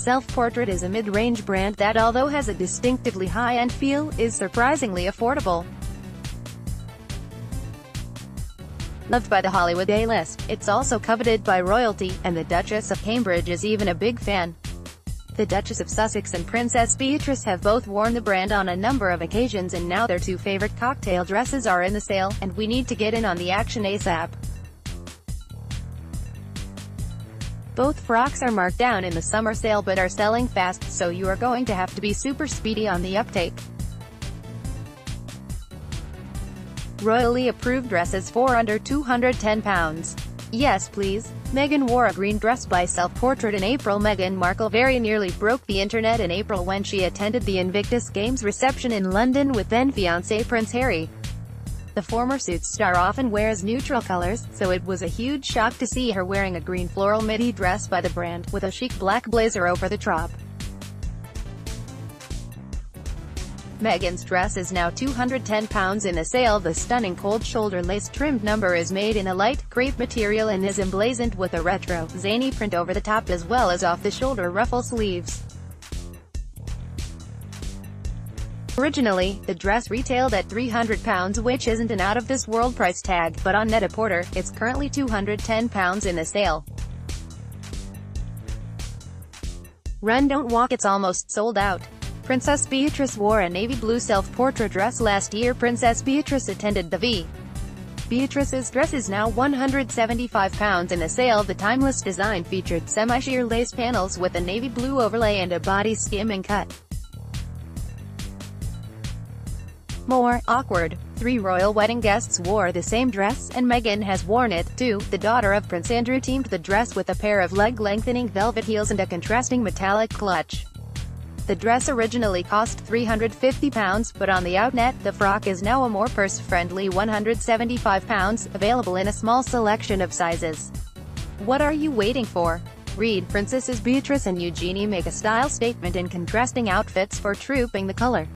Self-Portrait is a mid-range brand that although has a distinctively high-end feel, is surprisingly affordable. Loved by the Hollywood A-list, it's also coveted by royalty, and the Duchess of Cambridge is even a big fan. The Duchess of Sussex and Princess Beatrice have both worn the brand on a number of occasions and now their two favorite cocktail dresses are in the sale, and we need to get in on the action ASAP. Both frocks are marked down in the summer sale but are selling fast, so you are going to have to be super speedy on the uptake. Royally approved dresses for under 210 pounds. Yes please. Meghan wore a green dress by self-portrait in April Meghan Markle very nearly broke the internet in April when she attended the Invictus Games reception in London with then-fiancé Prince Harry. The former Suits star often wears neutral colors, so it was a huge shock to see her wearing a green floral midi dress by the brand, with a chic black blazer over the top. Meghan's dress is now £210 in a sale. The stunning cold shoulder lace-trimmed number is made in a light, crepe material and is emblazoned with a retro, zany print over the top as well as off-the-shoulder ruffle sleeves. Originally, the dress retailed at £300 which isn't an out-of-this-world price tag, but on Net-a-Porter, it's currently £210 in a sale. Run don't walk it's almost sold out. Princess Beatrice wore a navy blue self-portrait dress last year Princess Beatrice attended the V. Beatrice's dress is now £175 in a sale The timeless design featured semi-sheer lace panels with a navy blue overlay and a body skimming cut. More, awkward. Three royal wedding guests wore the same dress, and Meghan has worn it, too. The daughter of Prince Andrew teamed the dress with a pair of leg-lengthening velvet heels and a contrasting metallic clutch. The dress originally cost £350, but on the Outnet, the frock is now a more purse-friendly £175, available in a small selection of sizes. What are you waiting for? Read, Princesses Beatrice and Eugenie make a style statement in contrasting outfits for trooping the color.